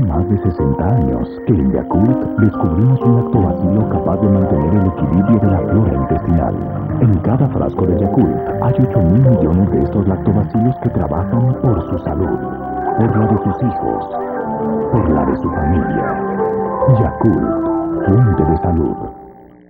hace más de 60 años que en Yakult descubrimos un lactobacilo capaz de mantener el equilibrio de la flora intestinal. En cada frasco de Yakult hay 8 mil millones de estos lactobacilos que trabajan por su salud, por la de sus hijos, por la de su familia. Yakult, fuente de salud.